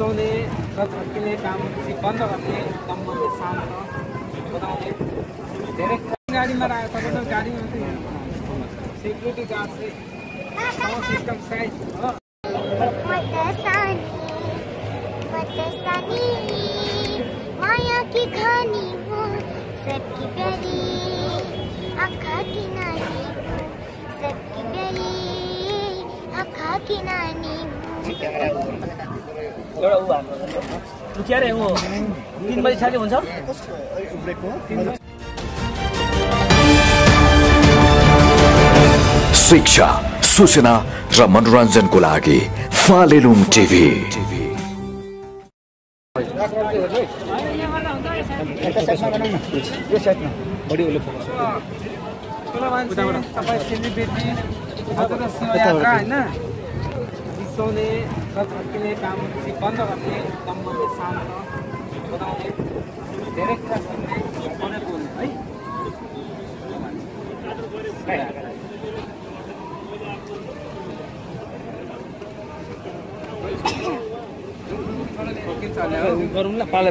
बिसाउने र छर्किने काम बंद गर्ने दम्बले शान्त बनाउने धेरै गाडीमा राखेको तपाईँको गाडीमा चाहिँ सेक्युरिटी गार्ड चाहिँ सिस्टम साइज़ हो माया की खानी हूँ सबकी प्यारी आँखा की नानी हूँ सबकी प्यारी आँखा की नानी हूँ एउटा ऊ भएको के अरे ऊ तिन बजी हुन्छ शिक्षा सूचना र मनोरञ्जनको लागि फालेलुङ टिभी होइन बिसाउने र छर्किने काम चाहिँ बन्द गर्ने दम्बले शान्त बनाउने धेरै कुरा सुन्ने बोल्ने है। गरौँ ल पाले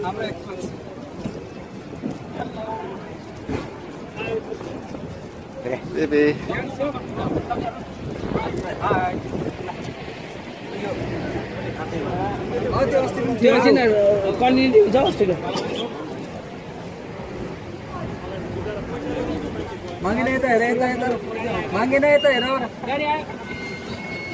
हाम्रो एक्सपेन्स त्यो कन्टिन्यू हुन्छ अस्तिको मागिन यता हेर यता यता मागिन यता हेर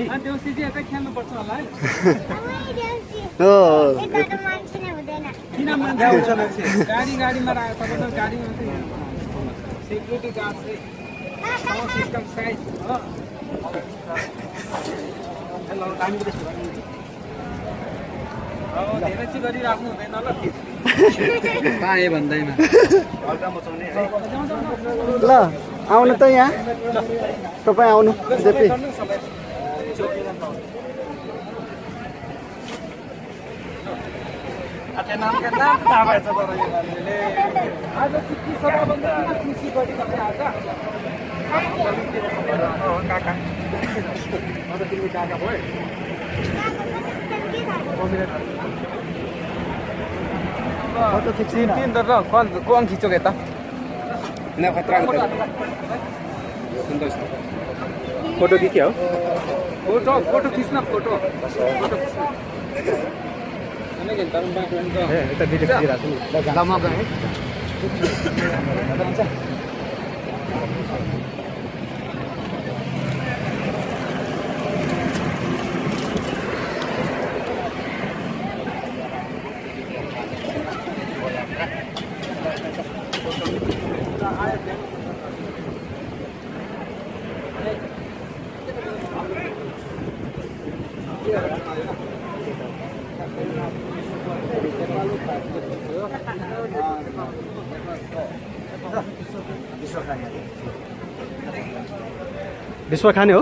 गरिराख्नु हुँदैन ल पाएँ भन्दैन। ल आउनु त यहाँ। तपाईँ आउनु जेपी आज चाहिँ के सभा भन्दा किन खुसी गरिरहेको आज काका तिमी काका फोटो खिच्नु न तीन तर फोटो हो फ़ोटो फ़ोटो खींचना फ़ोटो। फ़ोटो खींचना। विश्व खाने हो?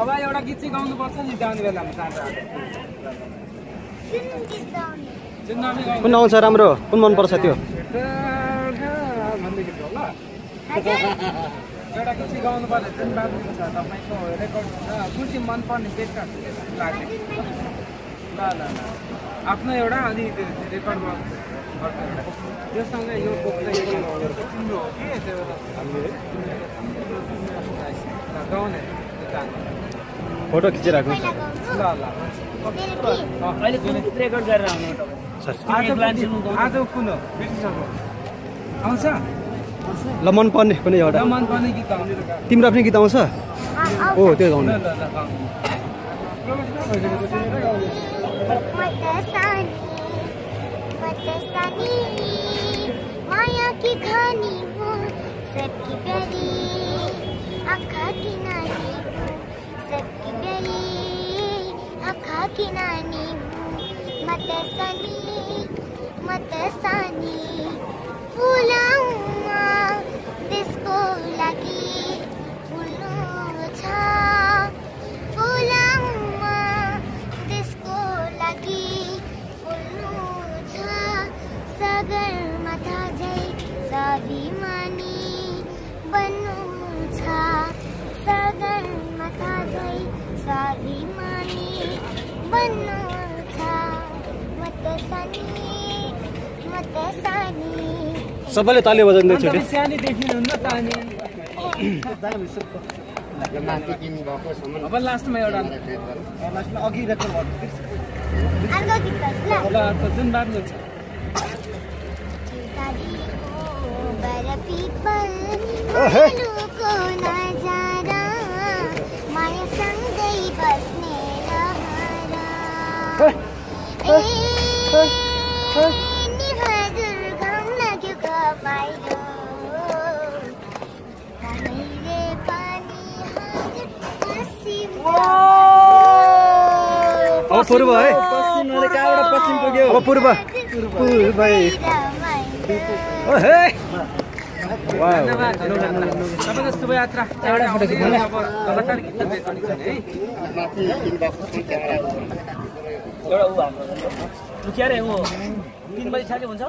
अब एउटा गीत चाहिँ गाउनुपर्छ नि जाने बेलामा गाउनु। कुन आउँछ राम्रो? कुन मनपर्छ त्यो? एउटा गीत गाउनु पर्यो जुन छ। तपाईँको रेकर्ड छ कुन चाहिँ मनपर्ने बेकार लाग्ने ल ल। ल आफ्नो एउटा अनि रेकर्ड त्योसँग यो बोक चाहिँ तिम्रो हो कि? त्यो गाउने। फोटो गाउनु ल ल अहिले कुन रेकर्ड गरेर आउनु? आज कुन- आज कुन हो? बिर्सिसक्यो आउँछ? ल मन पर्ने कुनै एउटा र मन पर्ने गीत गाउने तिम्रो आफ्नै गीत आउँछ अँ, आउँछ। ओ त्यो ल गाउनु ल ल गाउनु। मतसानी मतसानी सगरमाथा झै स्वाभिमानी बन्नु छ सगरमाथा झै स्वाभिमानी बन्नु छ म त सानी म त सानी। सबैले ताली बजाउँदै छुट्यो सानी देखिनुहुन्न त अनि। अब लास्टमा एउटा अघि रेकर्ड गर्नु। अर्को गीत ल। जुन बाँध्नु छ मायालुको नजारा। माया सँगै बस्ने घाम लाग्यो कपाइलो हामीले पानी हजुर पश्चिम अब पूर्व है। पश्चिम कहाँबाट पश्चिम पुग्यो? अब पूर्व। एउटा है ऊ हाम्रो अरे ऊ तिन बजी छाने हुन्छ